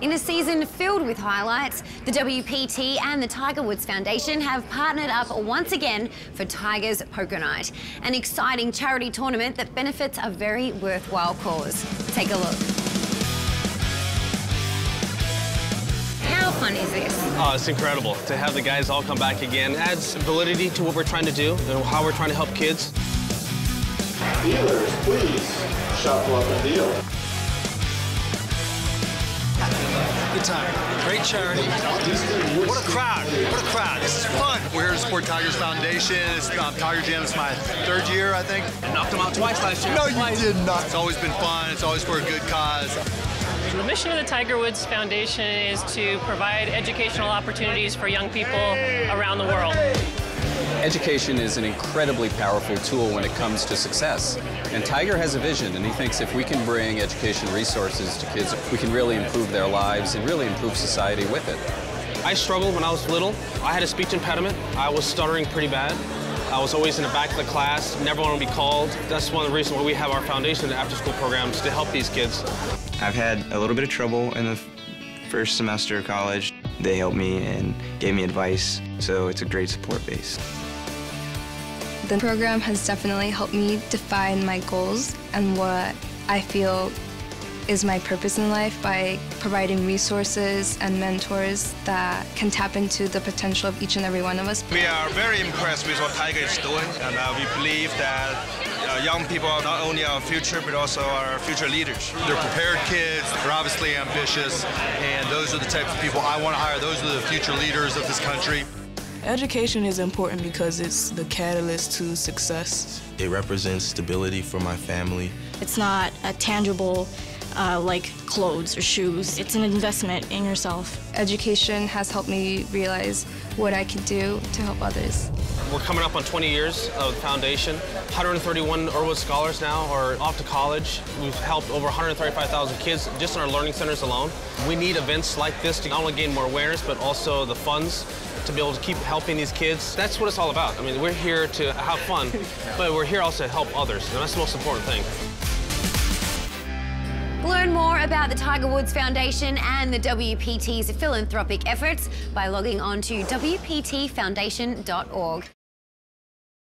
In a season filled with highlights, the WPT and the Tiger Woods Foundation have partnered up once again for Tigers Poker Night, an exciting charity tournament that benefits a very worthwhile cause. Take a look. How fun is this? Oh, it's incredible to have the guys all come back again. Adds validity to what we're trying to do and how we're trying to help kids. Dealers, please shuffle up a deal. Good time. Great charity. What a crowd. What a crowd. This is fun. We're here to support Tigers Foundation. It's um, Tiger Jam. It's my third year, I think. I knocked them out twice last year. No, you did not. It's always been fun. It's always for a good cause. The mission of the Tiger Woods Foundation is to provide educational opportunities for young people around the world. Education is an incredibly powerful tool when it comes to success. And Tiger has a vision, and he thinks if we can bring education resources to kids, we can really improve their lives and really improve society with it. I struggled when I was little. I had a speech impediment. I was stuttering pretty bad. I was always in the back of the class, never wanted to be called. That's one of the reasons why we have our foundation after school programs to help these kids. I've had a little bit of trouble in the first semester of college. They helped me and gave me advice, so it's a great support base. The program has definitely helped me define my goals and what I feel is my purpose in life by providing resources and mentors that can tap into the potential of each and every one of us. We are very impressed with what Tiger is doing, and uh, we believe that uh, young people are not only our future, but also our future leaders. They're prepared kids, they're obviously ambitious, and those are the types of people I want to hire. Those are the future leaders of this country. Education is important because it's the catalyst to success. It represents stability for my family. It's not a tangible uh, like clothes or shoes. It's an investment in yourself. Education has helped me realize what I can do to help others. We're coming up on 20 years of the foundation. 131 Earl Woods scholars now are off to college. We've helped over 135,000 kids just in our learning centers alone. We need events like this to not only gain more awareness, but also the funds to be able to keep helping these kids. That's what it's all about. I mean, we're here to have fun, but we're here also to help others, and that's the most important thing. Learn more about the Tiger Woods Foundation and the WPT's philanthropic efforts by logging on to WPTFoundation.org.